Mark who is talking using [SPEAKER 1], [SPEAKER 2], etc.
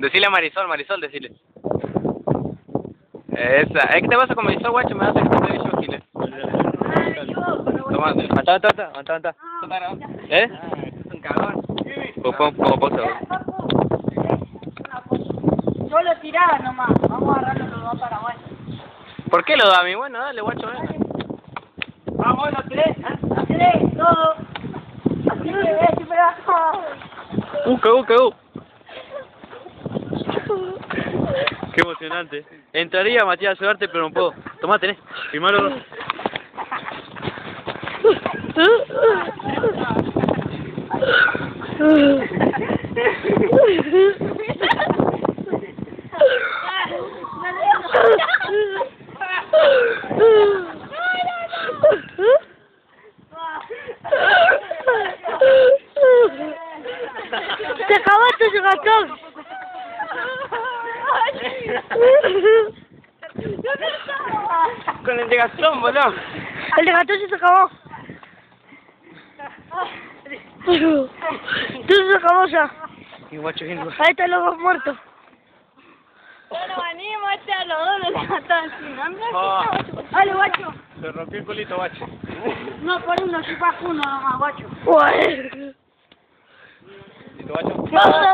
[SPEAKER 1] Decile a Marisol, Marisol, decile. Esa. Es que te vas a comenzar, guacho, me vas a escuchar yo, Gile. Toma, anda, anda, anda, anda. ¿Eh? Un cagón. Pon, pon, pausa.
[SPEAKER 2] Yo lo tiraba nomás. Vamos a agarrarlo los dos para bueno.
[SPEAKER 1] ¿Por qué lo da a mí? Bueno, dale, guacho, venga.
[SPEAKER 2] Vamos, los tres. Tres, dos. Así que ve, si me vas
[SPEAKER 1] Uca, uca, Qué emocionante. Entraría Matías a pero no puedo. Tomá, tenés. Primero.
[SPEAKER 3] Se acabaste
[SPEAKER 1] Con el de Gastón, boludo.
[SPEAKER 3] El de ratón se acabó. Tú se acabó ya.
[SPEAKER 1] Y guacho, bien.
[SPEAKER 3] Ahí están los dos muertos.
[SPEAKER 2] Bueno, venimos este a los dos le levantan así, ¿no?
[SPEAKER 1] Oh.
[SPEAKER 2] Dale, guacho.
[SPEAKER 1] Se rompió el culito, guacho.
[SPEAKER 2] No, por uno, chupas uno nomás, guacho.
[SPEAKER 1] ¿Y tu guacho?
[SPEAKER 3] No, no, no.